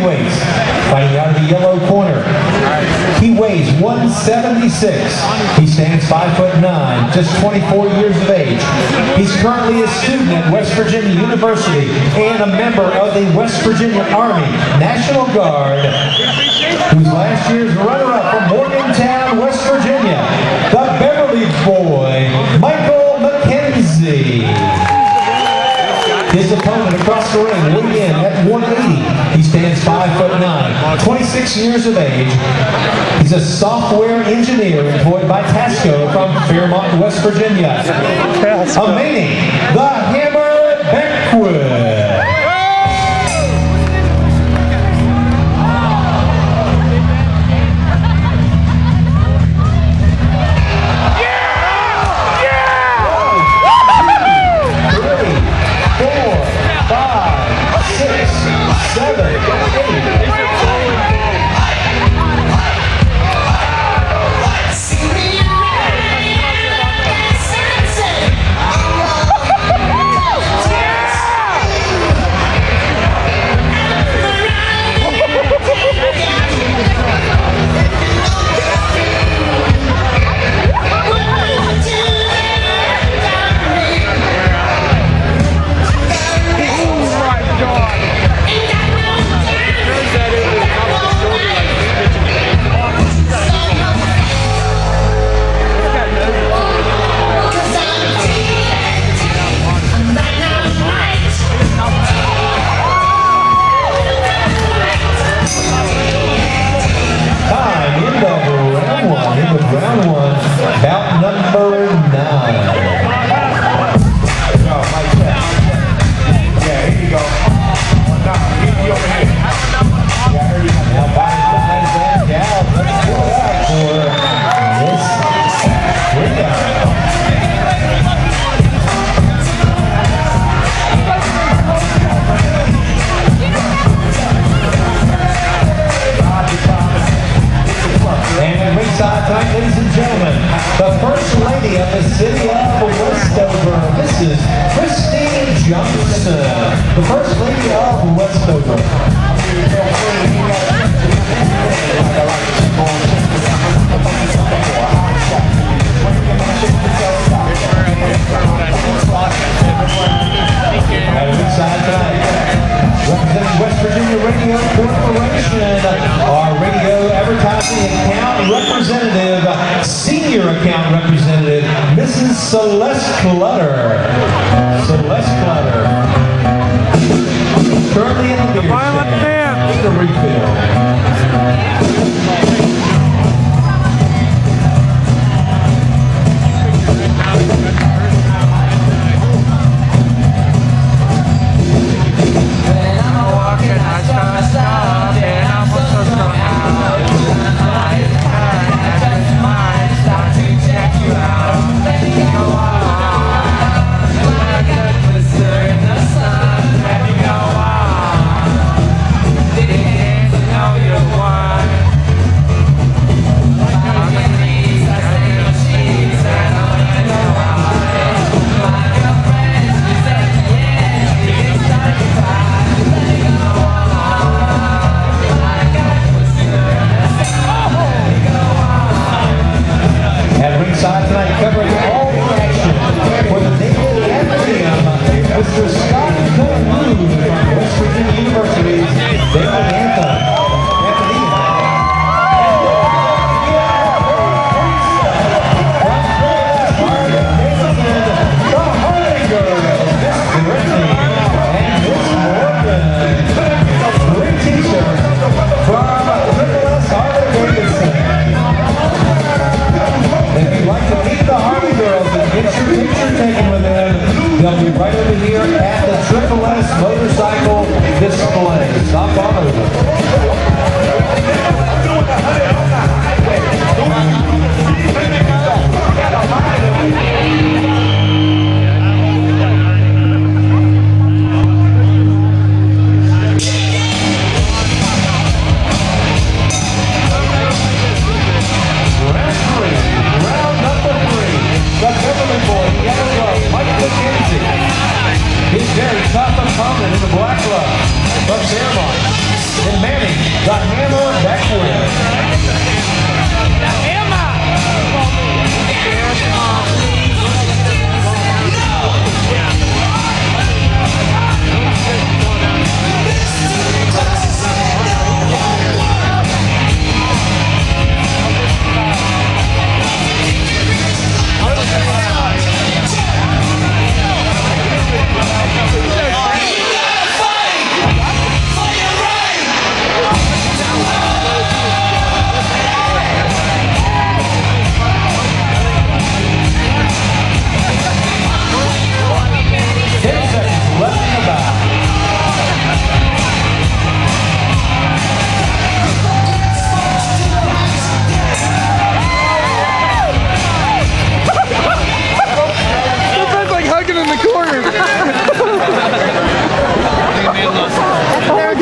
heavyweights. Fighting out of the yellow corner. He weighs 176. He stands 5 foot 9, just 24 years of age. He's currently a student at West Virginia University and a member of the West Virginia Army National Guard, whose last year's runner-up from Morgantown, His opponent across the ring, weighing in at 180. He stands 5 foot 9, 26 years of age. He's a software engineer employed by Tasco from Fairmont, West Virginia. Imani, the Hammer Beckwith. The First Lady of the City of Westover, Mrs. Christine Johnson. The First Lady of Westover. Account representative, senior account representative, Mrs. Celeste Clutter. Celeste Clutter. Currently in the beer violent dance. Just a refill. side tonight, February the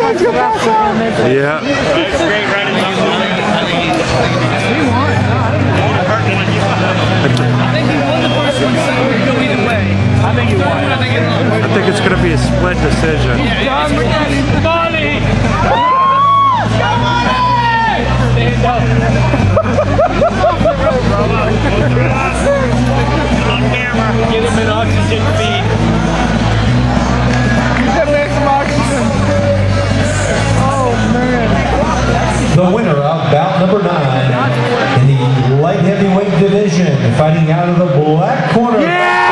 Yeah. I think it's going to be a split decision. Get him an oxygen of the black corner. Yeah!